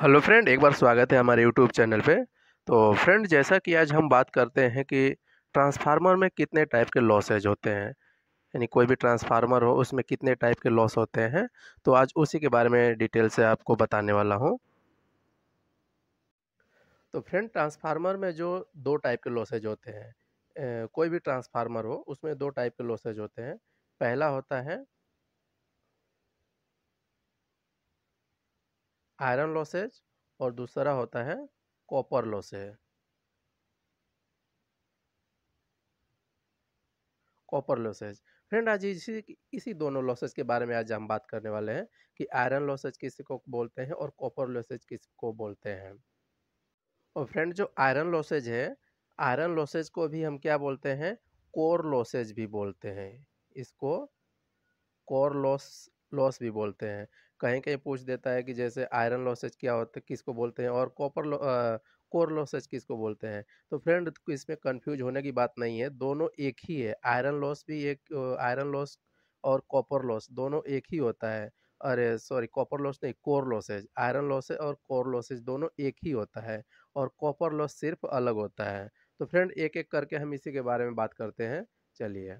Hello friend, एक बार स्वागत है हमारे यूट्यूब चैनल पे। तो फ्रेंड, जैसा कि आज हम बात करते हैं कि ट्रांसफार्मर में कितने टाइप के लॉसेज होते हैं। यानी कोई भी ट्रांसफार्मर हो, उसमें कितने टाइप के लॉस होते हैं। तो आज उसी के बारे में डिटेल से आपको बताने वाला हूँ। तो फ्रेंड, ट्रांसफार्मर में जो दो टाइप के लॉसेज होते हैं कोई भी ट्रांसफार्मर हो, उसमें दो टाइप के लॉसेज होते हैं। पहला होता है आयरन लॉसेज और दूसरा होता है copper losses. Copper losses. Friend, आज इसी इसी दोनों लॉसेज के बारे में आज हम बात करने वाले हैं कि आयरन लॉसेज किसको बोलते हैं और कॉपर लॉसेज किसको बोलते हैं। और फ्रेंड, जो आयरन लॉसेज है, आयरन लॉसेज को भी हम क्या बोलते हैं? कोर लॉसेज भी बोलते हैं। इसको कोर लॉस लॉस भी बोलते हैं। कहीं कहीं पूछ देता है कि जैसे आयरन लॉसेज क्या होता है, किसको बोलते हैं और कॉपर कोर लॉसेज किसको बोलते हैं? तो फ्रेंड इसमें कंफ्यूज होने की बात नहीं है, दोनों एक ही है। आयरन लॉस भी एक आयरन लॉस और कॉपर लॉस दोनों एक ही होता है। अरे, सॉरी, कॉपर लॉस नहीं, कोर लॉसेज, आयरन लॉसेज और कोर लॉसेज दोनों एक ही होता है और कॉपर लॉस सिर्फ़ अलग होता है। तो फ्रेंड एक एक करके हम इसी के बारे में बात करते हैं, चलिए।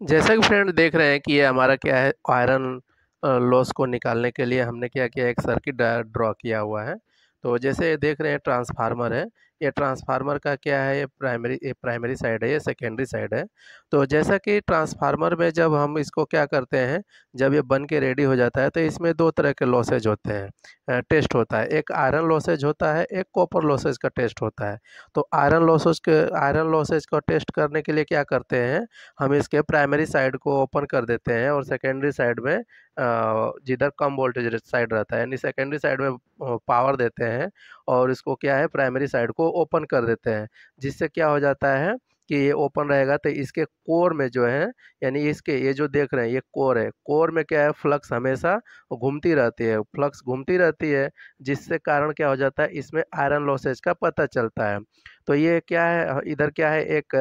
जैसा कि फ्रेंड देख रहे हैं कि ये हमारा क्या है, आयरन लॉस को निकालने के लिए हमने क्या किया? एक सर्किट ड्रॉ किया हुआ है। तो जैसे देख रहे हैं ट्रांसफार्मर है। ये ट्रांसफार्मर का क्या है? ये प्राइमरी ये प्राइमरी साइड है, ये सेकेंडरी साइड है। तो जैसा कि ट्रांसफार्मर में जब हम इसको क्या करते हैं, जब ये बन के रेडी हो जाता है तो इसमें दो तरह के लॉसेज होते हैं। टेस्ट होता है। एक आयरन लॉसेज होता है, एक कॉपर लॉसेज का टेस्ट होता है। तो आयरन लॉसेज के, आयरन लॉसेज का टेस्ट करने के लिए क्या करते हैं, हम इसके प्राइमरी साइड को ओपन कर देते हैं और सेकेंडरी साइड में जिधर कम वोल्टेज साइड रहता है, यानी सेकेंडरी साइड में पावर देते हैं और इसको क्या है, प्राइमरी साइड को ओपन कर देते हैं। जिससे क्या हो जाता है कि ये ओपन रहेगा तो इसके कोर में जो है, यानी इसके ये जो देख रहे हैं, ये कोर है। कोर में क्या है? फ्लक्स हमेशा घूमती रहती है। फ्लक्स घूमती रहती है, जिससे कारण क्या हो जाता है? इसमें आयरन लॉसेज का पता चलता है। तो ये क्या है? इधर क्या है? एक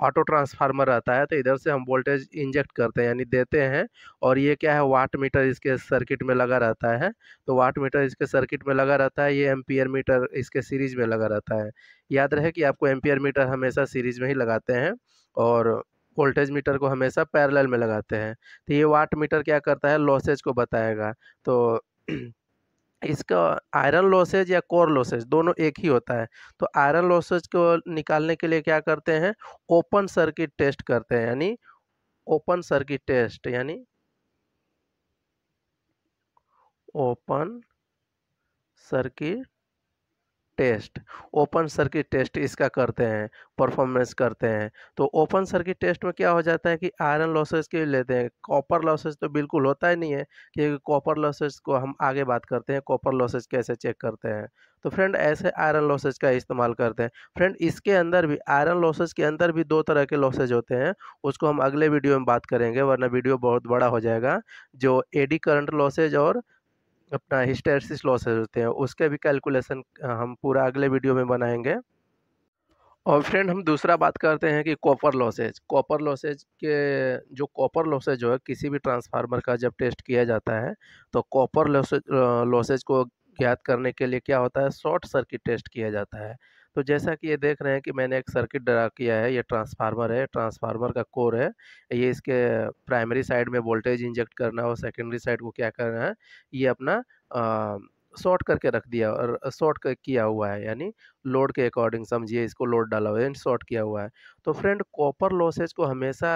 ऑटो ट्रांसफार्मर रहता है तो इधर से हम वोल्टेज इंजेक्ट करते हैं, यानी देते हैं, और ये क्या है, वाट मीटर इसके सर्किट में लगा रहता है तो वाट मीटर इसके सर्किट में लगा रहता है, ये एम्पियर मीटर इसके सीरीज़ में लगा रहता है। याद रहे कि आपको एम्पियर मीटर हमेशा सीरीज़ में ही लगाते हैं, और वोल्टेज मीटर को हमेशा पैरेलल में लगाते हैं तो ये वाट मीटर क्या करता है, लॉसेज को बताएगा तो इसका आयरन लॉसेज या कोर लॉसेज दोनों एक ही होता है। तो आयरन लॉसेज को निकालने के लिए क्या करते हैं? ओपन सर्किट टेस्ट करते हैं, यानी ओपन सर्किट टेस्ट, यानी open circuit test, open circuit test इसका करते हैं, परफॉर्मेंस करते हैं। तो ओपन सर्किट टेस्ट में क्या हो जाता है कि आयरन लॉसेज के लेते हैं। कॉपर लॉसेज तो बिल्कुल होता ही नहीं है क्योंकि कॉपर लॉसेज को हम आगे बात करते हैं, कॉपर लॉसेज कैसे चेक करते हैं। तो फ्रेंड ऐसे आयरन लॉसेज का इस्तेमाल करते हैं। फ्रेंड इसके अंदर भी, आयरन लॉसेज के अंदर भी दो तरह के लॉसेज होते हैं, उसको हम अगले वीडियो में बात करेंगे, वरना वीडियो बहुत बड़ा हो जाएगा, जो एडी करंट लॉसेज और अपना हिस्टेरिसिस लॉसेज होते हैं, उसके भी कैलकुलेशन हम पूरा अगले वीडियो में बनाएँगे। और फ्रेंड, हम दूसरा बात करते हैं कि कॉपर लॉसेज कॉपर लॉसेज के, जो कॉपर लॉसेज हो, किसी भी ट्रांसफार्मर का जब टेस्ट किया जाता है तो कॉपर लॉसेज लॉसेज को ज्ञात करने के लिए क्या होता है, शॉर्ट सर्किट टेस्ट किया जाता है। तो जैसा कि ये देख रहे हैं कि मैंने एक सर्किट ड्रा किया है, ये ट्रांसफार्मर है, ट्रांसफार्मर का कोर है, ये इसके प्राइमरी साइड में वोल्टेज इंजेक्ट करना है और सेकेंडरी साइड को क्या करना है, ये अपना शॉर्ट करके रख दिया और शॉर्ट किया हुआ है, यानी लोड के अकॉर्डिंग समझिए इसको लोड डाला हुआ है, शॉर्ट किया हुआ है। तो फ्रेंड, कॉपर लॉसेज को हमेशा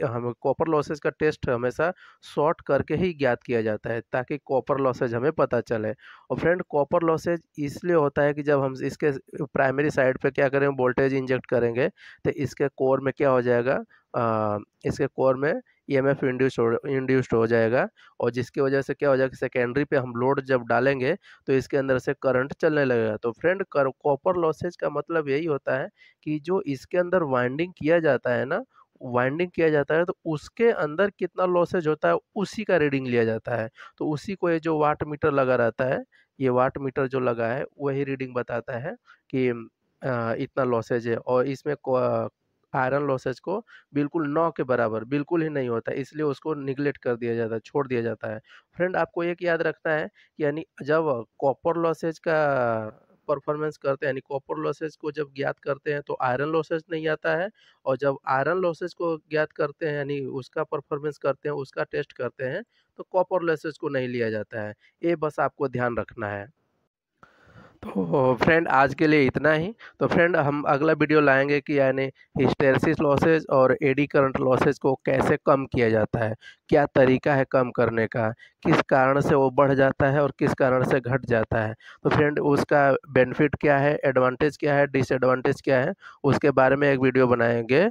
हमें कॉपर लॉसेज का टेस्ट हमेशा शॉर्ट करके ही ज्ञात किया जाता है ताकि कॉपर लॉसेज हमें पता चले। और फ्रेंड कॉपर लॉसेज इसलिए होता है कि जब हम इसके प्राइमरी साइड पे क्या करेंगे वोल्टेज इंजेक्ट करेंगे तो इसके कोर में क्या हो जाएगा? आ, इसके कोर में E M F induce induced हो जाएगा। और जिसकी वजह से क्या हो जाएगा सेकेंडरी पे हम लोड जब डालेंगे तो इसके अंदर से करंट चलने लगेगा। तो फ्रेंड कॉपर लॉसेज का मतलब यही होता है कि जो इसके अंदर वाइंडिंग किया जाता है ना वाइंडिंग किया जाता है तो उसके अंदर कितना लॉसेज होता है, उसी का रीडिंग लिया जाता है। तो उसी को ये जो वाट मीटर लगा रहता है, ये वाट मीटर जो लगा है, वही रीडिंग बताता है कि इतना लॉसेज है और इसमें आयरन लॉसेज को बिल्कुल नौ के बराबर बिल्कुल ही नहीं होता, इसलिए उसको निगलेक्ट कर दिया जाता है छोड़ दिया जाता है। फ्रेंड, आपको एक याद रखना है यानी जब कॉपर लॉसेज का परफॉर्मेंस करते हैं, यानी कॉपर लॉसेज को जब ज्ञात करते हैं तो आयरन लॉसेज नहीं आता है और जब आयरन लॉसेज को ज्ञात करते हैं, यानी उसका परफॉर्मेंस करते हैं, उसका टेस्ट करते हैं तो कॉपर लॉसेज को नहीं लिया जाता है। ये बस आपको ध्यान रखना है। तो फ्रेंड आज के लिए इतना ही। तो फ्रेंड हम अगला वीडियो लाएँगे कि यानी हिस्टेरिसिस लॉसेज और एडी करंट लॉसेज को कैसे कम किया जाता है, क्या तरीका है कम करने का, किस कारण से वो बढ़ जाता है और किस कारण से घट जाता है। तो फ्रेंड उसका बेनिफिट क्या है एडवांटेज क्या है डिसएडवांटेज क्या है, उसके बारे में एक वीडियो बनाएँगे।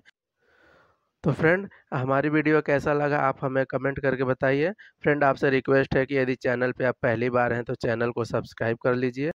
तो फ्रेंड हमारी वीडियो कैसा लगा आप हमें कमेंट करके बताइए। फ्रेंड आपसे रिक्वेस्ट है कि यदि चैनल पे आप पहली बार हैं तो चैनल को सब्सक्राइब कर लीजिए।